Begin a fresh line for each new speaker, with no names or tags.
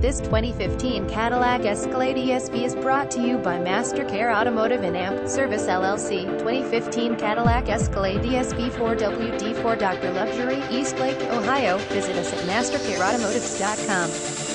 This 2015 Cadillac Escalade ESV is brought to you by Mastercare Automotive and AMP Service LLC. 2015 Cadillac Escalade ESV 4WD4 Dr. Luxury, Eastlake, Ohio. Visit us at mastercareautomotive.com.